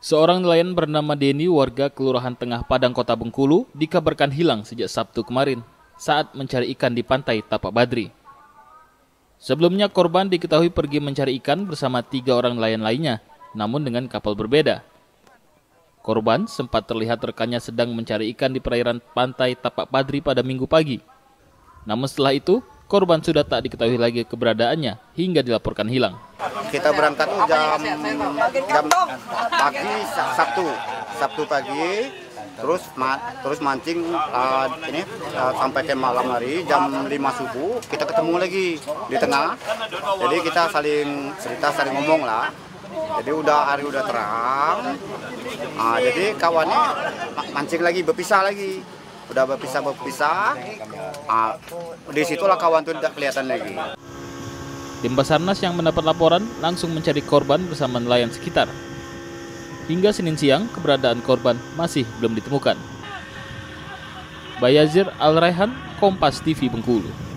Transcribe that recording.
Seorang nelayan bernama Denny warga Kelurahan Tengah Padang Kota Bengkulu dikabarkan hilang sejak Sabtu kemarin saat mencari ikan di pantai Tapak Badri. Sebelumnya korban diketahui pergi mencari ikan bersama tiga orang nelayan lainnya, namun dengan kapal berbeda. Korban sempat terlihat rekannya sedang mencari ikan di perairan pantai Tapak Badri pada minggu pagi. Namun setelah itu, korban sudah tak diketahui lagi keberadaannya hingga dilaporkan hilang. Kita berangkat jam jam pagi Sabtu, Sabtu pagi, terus ma terus mancing uh, ini uh, sampai ke malam hari jam 5 subuh kita ketemu lagi di tengah. Jadi kita saling cerita, saling ngomong lah. Jadi udah hari udah terang. Nah, jadi kawannya mancing lagi berpisah lagi udah berpisah berpisah ah, di situlah kawan tuh tidak kelihatan lagi Tim Basarnas yang mendapat laporan langsung mencari korban bersama nelayan sekitar. Hingga Senin siang, keberadaan korban masih belum ditemukan. Bayazir Al-Raihan, Kompas TV Bengkulu.